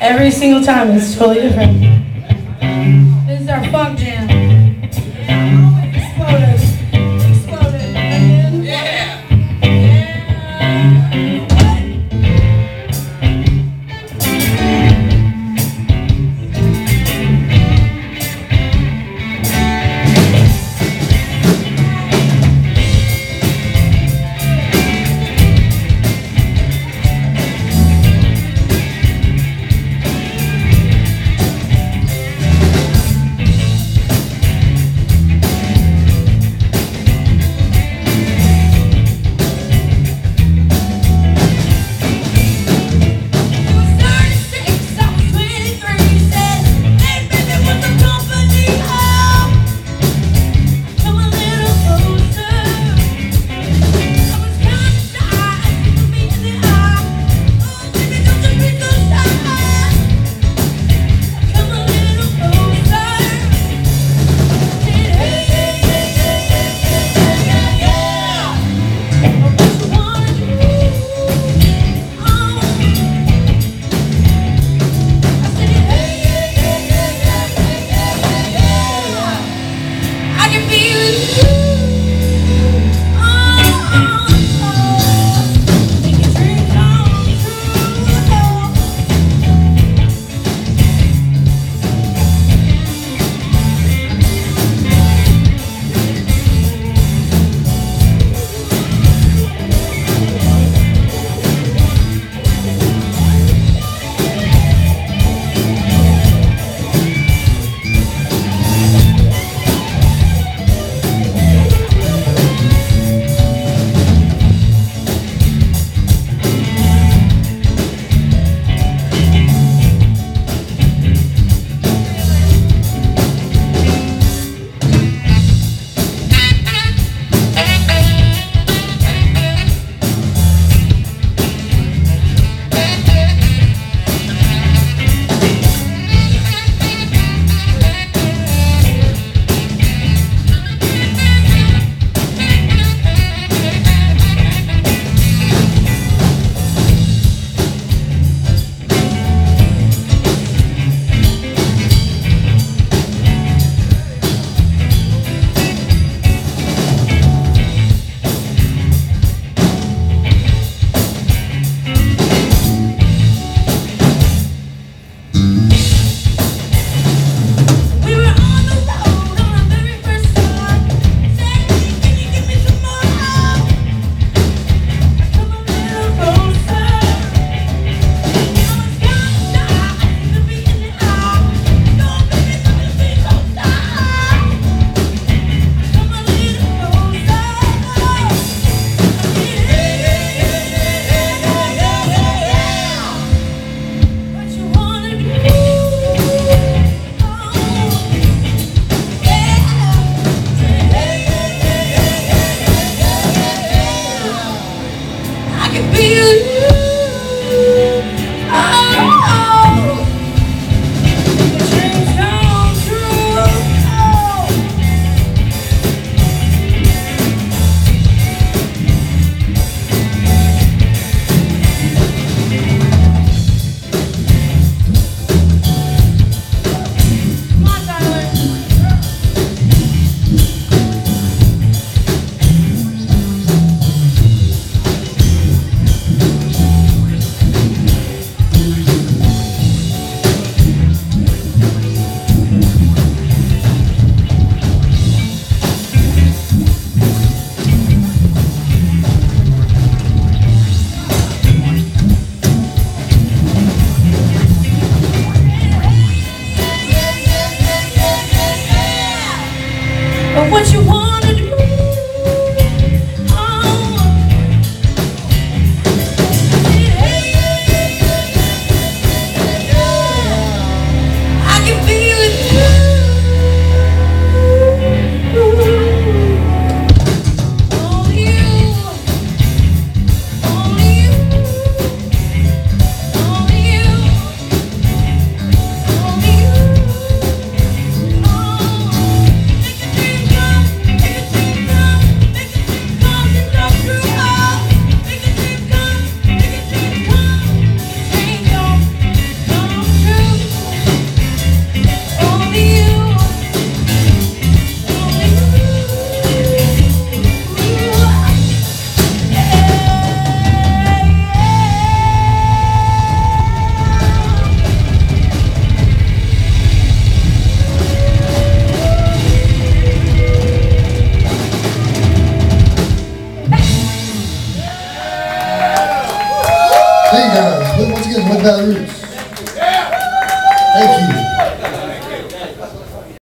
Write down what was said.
Every single time it's totally different. This is our funk jam. But what you wanna do? Hey guys, once again, West Baton Rouge. Thank you.